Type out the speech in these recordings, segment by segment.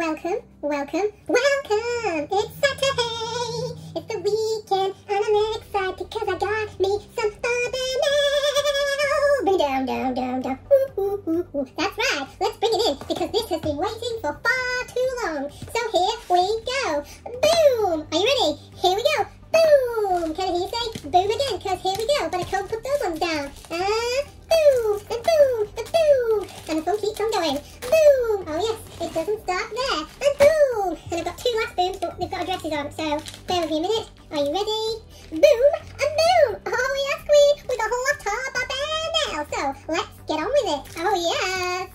welcome, welcome, welcome. It's Saturday, it's the weekend, and I'm excited because I got me some Barbie now. Bring down, down, down, down. Ooh, ooh, ooh, ooh. That's right, let's bring it in because this has been waiting for far too long. So here we go. Boom! Are you ready? Here we go. Boom! Can I hear you say boom again? Because here we go. But I can't put those ones down. Uh, boom! And boom! And boom! And the fun keeps on going. Boom! Oh yes, it doesn't stop there. And boom! And I've got two last booms, but they've got addresses on. So bear with me a minute. Are you ready? Boom! And boom! Oh yes, Queen! We got a lot of a bear now. So let's get on with it. Oh yes!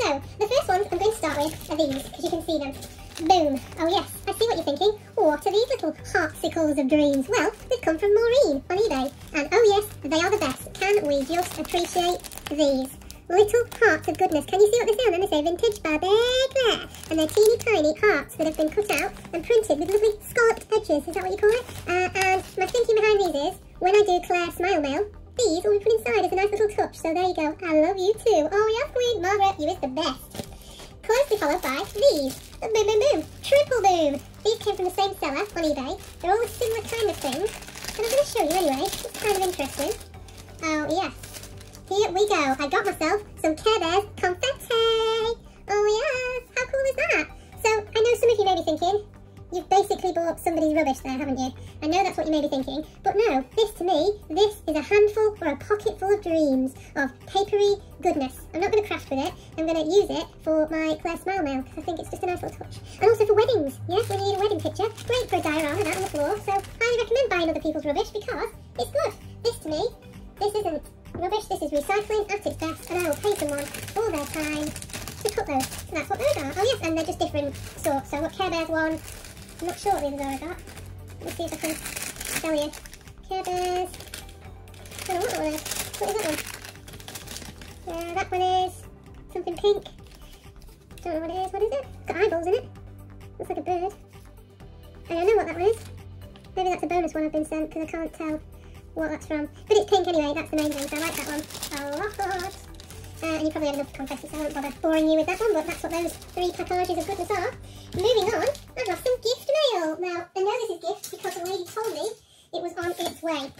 So, the first ones I'm going to start with are these, because you can see them. Boom. Oh yes, I see what you're thinking. What are these little heartsicles of dreams? Well, they've come from Maureen on eBay. And oh yes, they are the best. Can we just appreciate these? Little hearts of goodness. Can you see what they say on them? They say vintage Clare. And they're teeny tiny hearts that have been cut out and printed with lovely scalloped edges. Is that what you call it? Uh, and my thinking behind these is, when I do Clare Smile Mail, these will be put inside as a nice little touch. So there you go. I love you too. Oh yes, Queen Margaret, you is the best. Closely followed by these. Boom, boom, boom. Triple boom. These came from the same seller on eBay. They're all a similar kind of thing. And I'm going to show you anyway. It's kind of interesting. Oh, yes. Here we go. I got myself some Care Bears confetti. Oh, yes. How cool is that? So, I know some of you may be thinking, You've basically bought somebody's rubbish there, haven't you? I know that's what you may be thinking, but no, this to me, this is a handful or a pocket full of dreams of papery goodness. I'm not going to craft with it, I'm going to use it for my Clare Smile Mail, because I think it's just a nice little touch. And also for weddings, yes, when you need a wedding picture, great for a diorama and out on the floor, so highly recommend buying other people's rubbish because it's good. This to me, this isn't rubbish, this is recycling at its best, and I will pay someone all their time to cut those. So that's what those are. Oh yes, and they're just different sorts. So what Care Bears one, I'm not sure what these are I got. Let me see if I can tell you. Care Bears. I don't know what one is. What is that one? Yeah, that one is something pink. Don't know what it is. What is it? It's got eyeballs in it. Looks like a bird. I don't know what that one is. Maybe that's a bonus one I've been sent because I can't tell what that's from. But it's pink anyway, that's the main thing, so I like that one a lot. Uh, and you probably have enough confetti, so I won't bother boring you with that one, but that's what those three packages of goodness are. Moving on, I have some gift Now, I know this is gift because the lady told me it was on its way.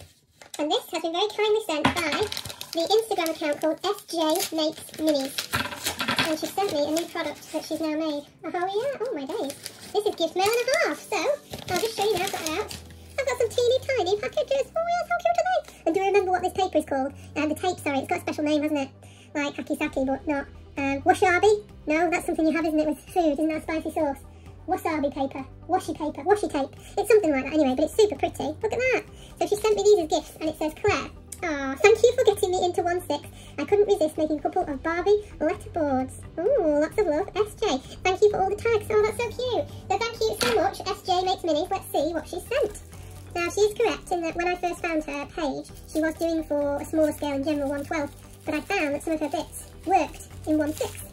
And this has been very kindly sent by the Instagram account called SJ Makes Minis. And she sent me a new product that she's now made. Oh yeah, oh my days. This is gift mail and a half, so I'll just show you now, I've got it out. I've got some teeny tiny packages. Oh yes, how cute are they? And do you remember what this paper is called? Uh, the tape, sorry, it's got a special name, hasn't it? Like hakisaki, but not. Um, wasabi? No, that's something you have, isn't it, with food? Isn't that spicy sauce? Wasabi paper. Washi paper. Washi tape. It's something like that anyway, but it's super pretty. Look at that. So she sent me these as gifts, and it says, Clare, Ah, thank you for getting me into 1-6. I couldn't resist making a couple of Barbie letterboards. Oh, lots of love. SJ, thank you for all the tags. Oh, that's so cute. So thank you so much, SJ Makes Minis. Let's see what she sent. Now, she is correct in that when I first found her page, she was doing for a smaller scale in general 112, but I found that some of her bits worked in 1-6.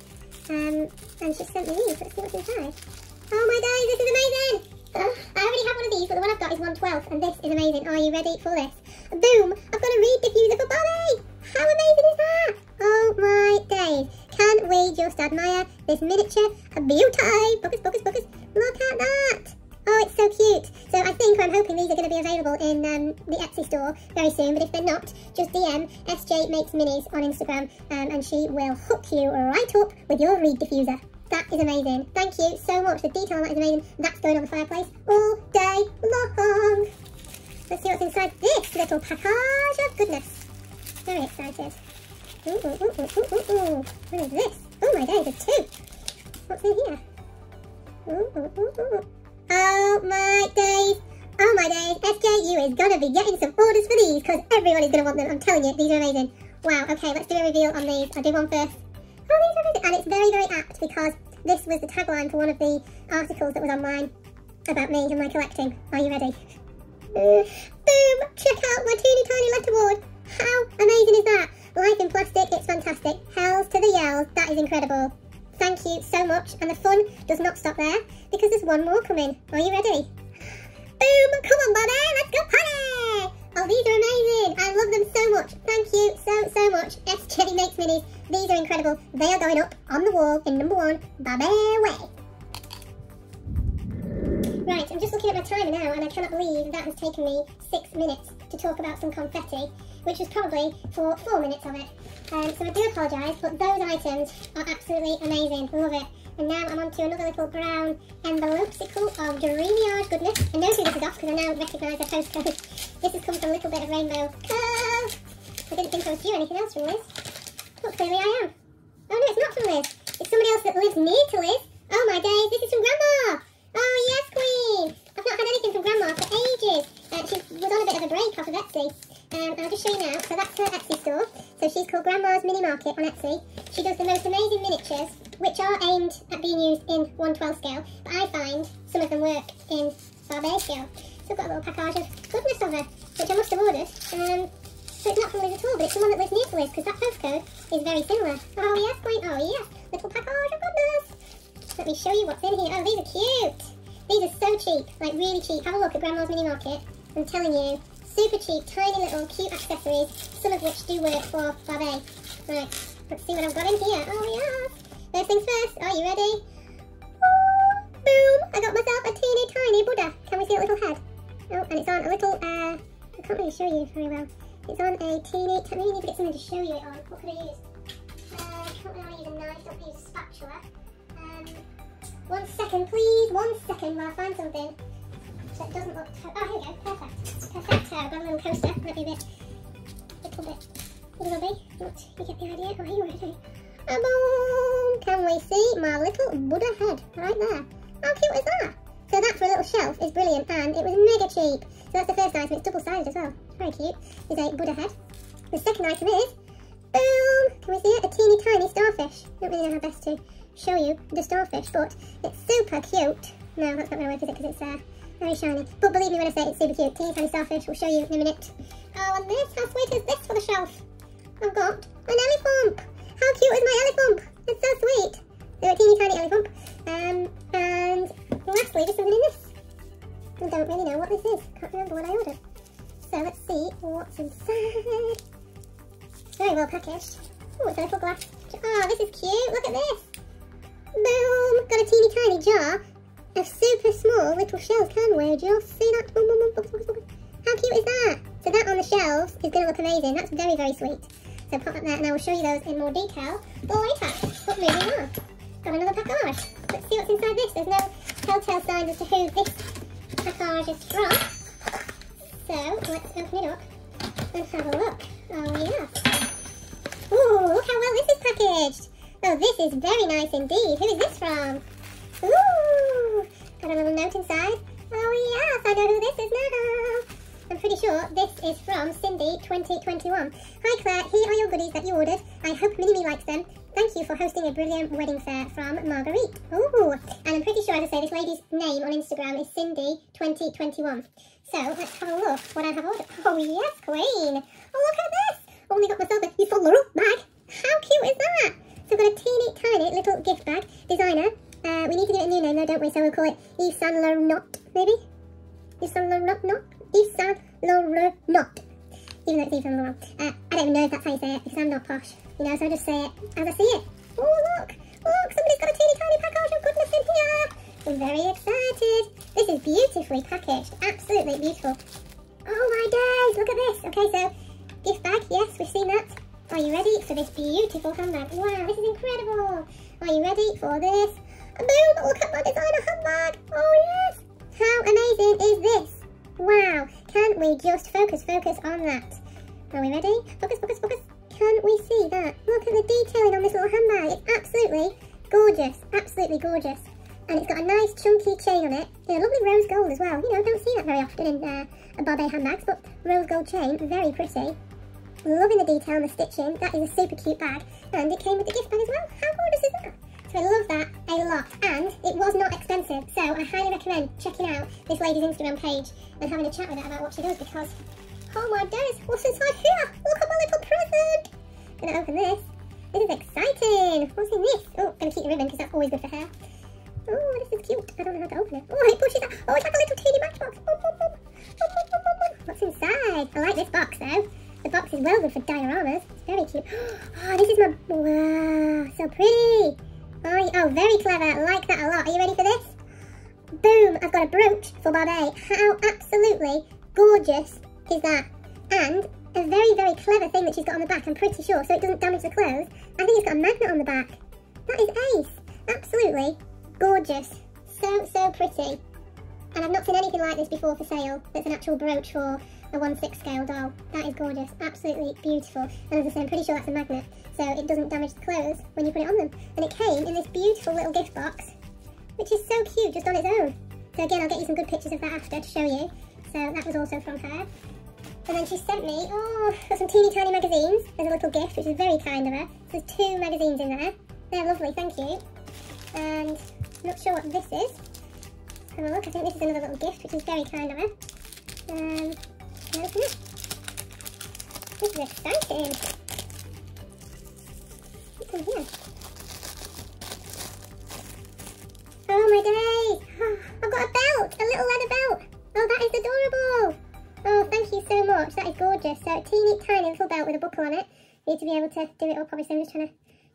Um, and she sent me these. Let's see what's inside. Oh my days, this is amazing! Uh, I already have one of these, but the one I've got is 112, and this is amazing. Are you ready for this? Boom! I've got a reed diffuser for Barbie! How amazing is that? Oh my days. Can we just admire this miniature beauty? Buckets, buckets, buckets. Look at that! Oh, it's so cute. So I think I'm hoping these are going to be available in um, the Etsy store very soon. But if they're not, just DM SJ Makes Minis on Instagram um, and she will hook you right up with your reed diffuser. That is amazing. Thank you so much. The detail on that is amazing. That's going on the fireplace all day long. Let's see what's inside this little package of goodness. Very excited. Ooh, ooh, ooh, ooh, ooh, ooh. What is this? Oh my days, there's two. What's in here? Ooh, ooh, ooh, ooh. Oh my days. Oh my days. SJU is going to be getting some orders for these because everybody's going to want them. I'm telling you, these are amazing. Wow, okay, let's do a reveal on these. I'll do one first. Oh, these are. And it's very, very apt because this was the tagline for one of the articles that was online about me and my collecting. Are you ready? Uh, boom! Check out my teeny tiny letterboard. How amazing is that? Life in plastic, it's fantastic. Hells to the yells, that is incredible. Thank you so much. And the fun does not stop there because there's one more coming. Are you ready? Boom! Come on, Barbie, let's go party! Oh, these are amazing. I love them so much. Thank you so, so much. SJ Makes Minis. These are incredible. They are going up on the wall in number one, Barbie Way. Right, I'm just looking at my timer now and I cannot believe that has taken me six minutes to talk about some confetti, which was probably for four minutes of it. Um, so I do apologise, but those items are absolutely amazing. I love it. And now I'm on to another little brown envelope sickle of Dreamyard goodness. I know who this is off because I now recognise the postcode. This has come from a little bit of Rainbow. I didn't think I was due anything else from Liz. Clearly I am. Oh no, it's not from Liz. It's somebody else that lives near to Liz. Oh my days, this is from Grandma. Oh yes, Queen. I've not had anything from Grandma for ages. Uh, she was on a bit of a break off of Etsy. Um, I'll just show you now. So that's her Etsy store. So she's called Grandma's Mini Market on Etsy. She does the most amazing miniatures, which are aimed at being used in 112 scale. But I find some of them work in Barbie scale. So I've got a little package of goodness of her, which I must have ordered. Um, so it's not from Liz at all, but it's someone that lives near to Liz, because that postcode is very similar. Oh yes, Queen. Oh yes, little package of oh, goodness. Let me show you what's in here. Oh, these are cute. These are so cheap, like really cheap. Have a look at Grandma's Mini Market. I'm telling you, super cheap, tiny little cute accessories, some of which do work for Barbie. Right, let's see what I've got in here. Oh yes. First things first, are you ready? A teeny, I really need to get something to show you it on. What could I use? Uh, I can't really use a knife, don't use a spatula. Um, one second, please, one second while I find something that doesn't look, oh, here we go, perfect. Perfect, I've got a little coaster, might be a bit, little bit, little bit, you get the idea. Oh, you ready? boom! Can we see my little Buddha head right there? How cute is that? So that for a little shelf is brilliant and it was mega cheap. So that's the first item, it's double-sided as well. Very cute. Is a Buddha head. The second item is, boom! Can we see it? A teeny tiny starfish. I don't really know how best to show you the starfish, but it's super cute. No, that's not going to work, is it? Because it's uh, very shiny. But believe me when I say it's super cute. Teeny tiny starfish, we'll show you in a minute. Oh, and this, how sweet is this for the shelf? I've got an elephant. How cute is my elephant? It's so sweet. They're a teeny tiny elephant. Um, and lastly, there's something in this. I don't really know what this is. Can't remember what I ordered. So let's see what's inside. Very well packaged. Oh, it's a little glass. Oh, this is cute. Look at this. Boom. Got a teeny tiny jar of super small little shells. Can we just see that? Boom, boom, boom, How cute is that? So that on the shelves is going to look amazing. That's very, very sweet. So pop that there and I will show you those in more detail later. But moving on. Got another package. Let's see what's inside this. There's no telltale signs as to who this package is from. So let's open it up and have a look. Oh yeah. Ooh, look how well this is packaged. Oh, this is very nice indeed. Who is this from? Ooh, got a little note inside. Oh yes, I know who this is now. I'm pretty sure this is from Sindy 2021. Hi Clare, here are your goodies that you ordered. I hope Minnie likes them. Thank you for hosting a brilliant wedding fair from Marguerite. Ooh, and I'm pretty sure, I say, this lady's name on Instagram is Sindy2021. So let's have a look what I have ordered. Oh yes, queen. Oh look at this. Only got myself a little little bag. How cute is that? So I've got a teeny tiny little gift bag. Designer. Uh, we need to give it a new name though, don't we? So we'll call it Yves Saint Laurent, maybe? Yves Saint Laurent, not? Yves Saint Laurent. Even though it's Yves Saint Laurent. Uh, I don't even know if that's how you say it, because I'm not posh. You know, so I just say it as I see it. Oh, look! Look, somebody's got a teeny tiny package of goodness in here! I'm very excited. This is beautifully packaged. Absolutely beautiful. Oh my days, look at this. Okay, so gift bag, yes, we've seen that. Are you ready for this beautiful handbag? Wow, this is incredible. Are you ready for this? Boom, look at my designer handbag. Oh yes. How amazing is this? Wow, can we just focus, focus on that? Are we ready? Focus, focus, focus. Can we see that? Look at the detailing on this little handbag. It's absolutely gorgeous. Absolutely gorgeous. And it's got a nice chunky chain on it. Yeah, lovely rose gold as well. You know, don't see that very often in uh, a Barbie handbags, but rose gold chain, very pretty. Loving the detail and the stitching. That is a super cute bag. And it came with the gift bag as well. How gorgeous is that? So I love that a lot. And it was not expensive. So I highly recommend checking out this lady's Instagram page and having a chat with her about what she does because Oh my days, what's inside here? Look at my little present. Gonna open this. This is exciting. What's in this? Oh, gonna keep the ribbon because that's always good for hair. Oh, this is cute. I don't know how to open it. Oh, it pushes out. Oh, it's like a little teeny matchbox. What's inside? I like this box though. The box is well good for dioramas. It's very cute. Oh, this is my, wow, so pretty. Oh, oh, very clever. I like that a lot. Are you ready for this? Boom, I've got a brooch for Barbie. How absolutely gorgeous is that? And a very, very clever thing that she's got on the back, I'm pretty sure, so it doesn't damage the clothes. I think it's got a magnet on the back. That is ace. Absolutely gorgeous. So, so pretty. And I've not seen anything like this before for sale. That's an actual brooch for a 1-6 scale doll. That is gorgeous. Absolutely beautiful. And as I say, I'm pretty sure that's a magnet. So it doesn't damage the clothes when you put it on them. And it came in this beautiful little gift box, which is so cute just on its own. So again, I'll get you some good pictures of that after to show you. So that was also from her. And then she sent me, oh, some teeny tiny magazines. There's a little gift, which is very kind of her. So there's two magazines in there. They're lovely, thank you. And not sure what this is. Have a look, I think this is another little gift, which is very kind of her. Um. This is exciting. What's in here? Oh my days! I've got a belt! A little leather belt! Oh, that is adorable! Oh, thank you so much. That is gorgeous. So, a teeny tiny little belt with a buckle on it. Need to be able to do it up, obviously. I'm just trying to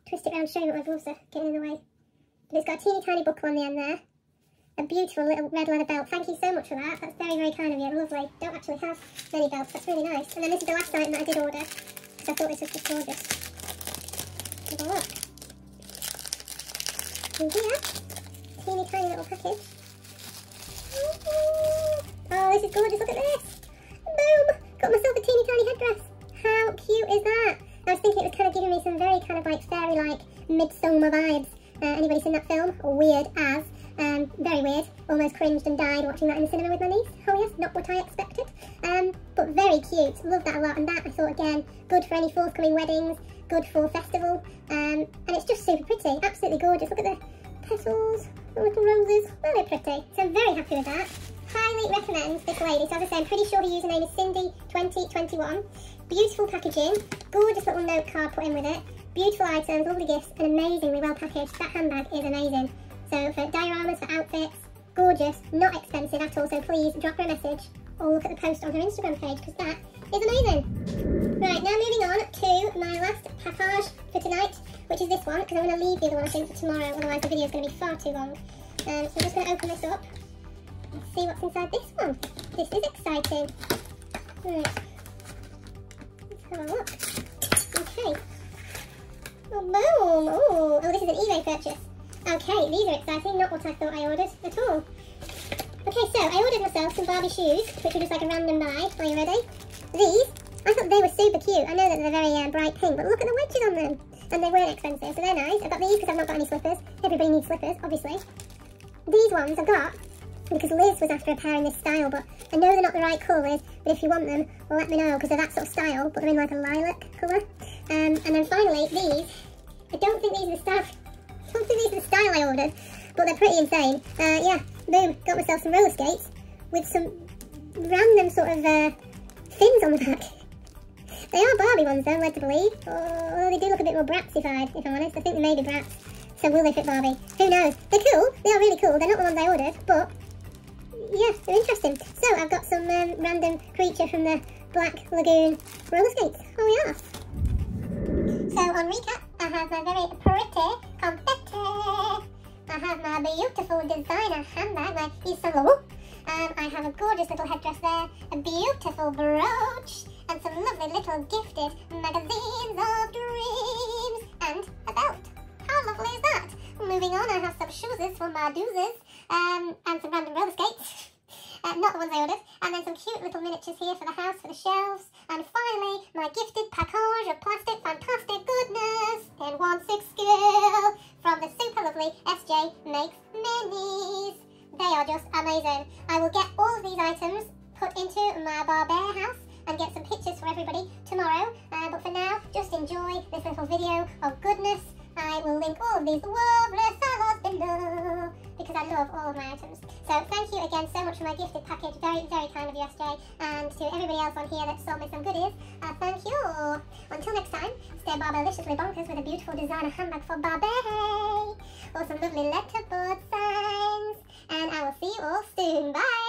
twist it around, show you what my gloves are getting in the way. But it's got a teeny tiny buckle on the end there. A beautiful little red leather belt. Thank you so much for that. That's very, very kind of you. Lovely. Don't actually have many belts. That's really nice. And then this is the last item that I did order. Because I thought this was just gorgeous. Have a look. And here, teeny tiny little package. Oh, this is gorgeous. Look at this. Boom! Got myself a teeny tiny headdress. How cute is that? I was thinking it was kind of giving me some very kind of like fairy-like midsummer vibes. Uh, anybody seen that film? Weird as. Um, very weird. Almost cringed and died watching that in the cinema with my niece. Oh yes, not what I expected. Um, but very cute. Love that a lot. And that I thought again, good for any forthcoming weddings, good for festival. Um, and it's just super pretty. Absolutely gorgeous. Look at the petals, the little roses. Very pretty. So I'm very happy with that highly recommend this lady. So as I say, I'm pretty sure her username is Sindy2021. Beautiful packaging, gorgeous little note card put in with it, beautiful items, lovely gifts, and amazingly well packaged. That handbag is amazing. So for dioramas, for outfits, gorgeous, not expensive at all. So please drop her a message or look at the post on her Instagram page because that is amazing. Right, now moving on to my last package for tonight, which is this one, because I'm going to leave the other one I think for tomorrow, otherwise the video is going to be far too long. Um, so I'm just going to open this up Let's see what's inside this one. This is exciting. Right. Let's have a look. Okay. Oh, boom. Oh, oh, this is an eBay purchase. Okay, these are exciting. Not what I thought I ordered at all. Okay, so I ordered myself some Barbie shoes, which were just like a random buy. Are you ready? These, I thought they were super cute. I know that they're very uh, bright pink, but look at the wedges on them. And they weren't expensive, so they're nice. I got these because I've not got any slippers. Everybody needs slippers, obviously. These ones I got because Liz was after a pair in this style, but I know they're not the right colours, but if you want them, well, let me know, because they're that sort of style, but they're in like a lilac colour. Um, and then finally, these, I don't think these are the style, I don't think these are the style I ordered, but they're pretty insane. Uh, yeah, boom, got myself some roller skates with some random sort of uh, fins on the back. They are Barbie ones though, I'm led to believe, although they do look a bit more Bratsified, if I'm honest. I think they may be Brats. So will they fit Barbie? Who knows? They're cool. They are really cool. They're not the ones I ordered, but yeah, they're interesting. So I've got some um, random creature from the Black Lagoon roller skates. Oh yes. So on recap, I have my very pretty confetti. I have my beautiful designer handbag, my Yves Saint Laurent. Um, I have a gorgeous little headdress there, a beautiful brooch, and some lovely little gifted magazines of dreams, and a belt. How lovely is that? Moving on, I have some shoes for my doozes um, and some random roller skates. Uh, not the ones I ordered. And then some cute little miniatures here for the house, for the shelves. And finally, my gifted package of plastic fantastic goodness in 1-6 scale from the super lovely SJ Makes Minis. They are just amazing. I will get all of these items put into my Barbie house and get some pictures for everybody tomorrow. Uh, but for now, just enjoy this little video of goodness. I will link all of these lovely salads below because I love all of my items. So thank you again so much for my gifted package. Very, very kind of you, SJ. And to everybody else on here that sold me some goodies, uh, thank you. Until next time, stay barbaliciously bonkers with a beautiful designer handbag for Barbie. Or some lovely letterboard signs. And I will see you all soon. Bye!